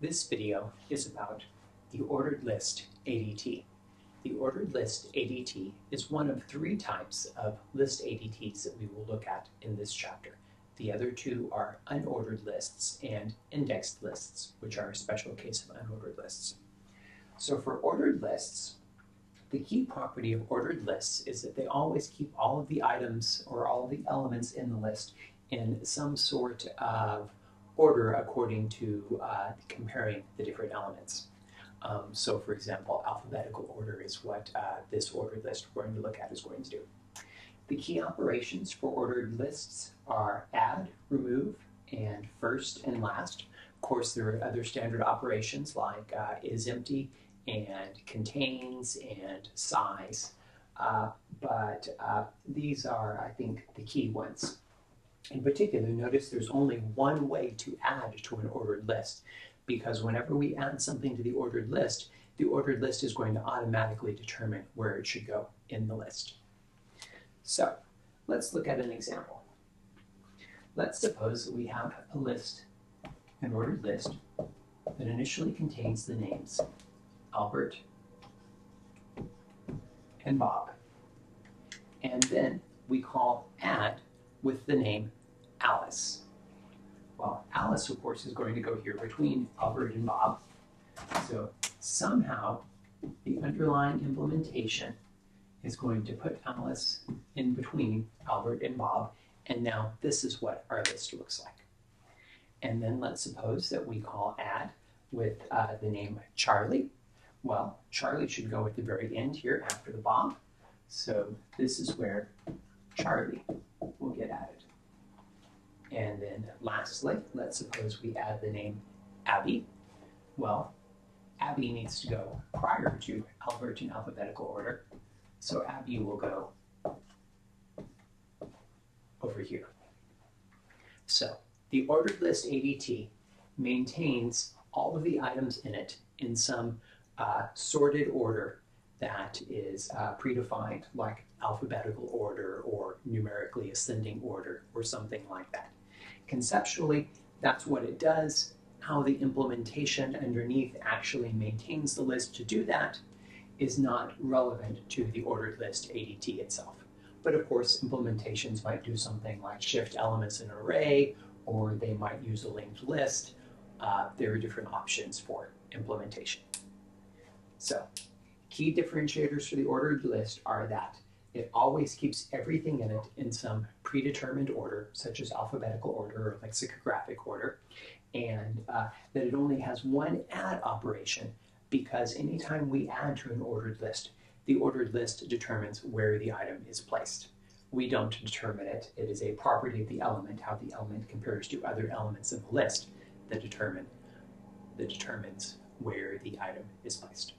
This video is about the ordered list ADT. The ordered list ADT is one of three types of list ADTs that we will look at in this chapter. The other two are unordered lists and indexed lists, which are a special case of unordered lists. So for ordered lists, the key property of ordered lists is that they always keep all of the items or all of the elements in the list in some sort of order according to uh, comparing the different elements. Um, so for example, alphabetical order is what uh, this ordered list we're going to look at is going to do. The key operations for ordered lists are add, remove, and first and last. Of course, there are other standard operations like uh, is empty and contains and size, uh, but uh, these are, I think, the key ones. In particular, notice there's only one way to add to an ordered list because whenever we add something to the ordered list, the ordered list is going to automatically determine where it should go in the list. So let's look at an example. Let's suppose that we have a list, an ordered list, that initially contains the names Albert and Bob. And then we call add with the name Alice. Well, Alice, of course, is going to go here between Albert and Bob. So somehow the underlying implementation is going to put Alice in between Albert and Bob. And now this is what our list looks like. And then let's suppose that we call add with uh, the name Charlie. Well, Charlie should go at the very end here after the Bob. So this is where Charlie. And then lastly, let's suppose we add the name Abby. Well, Abby needs to go prior to Albert in alphabetical order. So Abby will go over here. So the ordered list ADT maintains all of the items in it in some uh, sorted order that is uh, predefined, like alphabetical order or numerically ascending order or something like that. Conceptually, that's what it does. How the implementation underneath actually maintains the list to do that is not relevant to the ordered list ADT itself. But of course, implementations might do something like shift elements in an array, or they might use a linked list. Uh, there are different options for implementation. So, key differentiators for the ordered list are that it always keeps everything in it in some predetermined order, such as alphabetical order or lexicographic order, and uh, that it only has one add operation because anytime we add to an ordered list, the ordered list determines where the item is placed. We don't determine it. It is a property of the element, how the element compares to other elements in the list that determine that determines where the item is placed.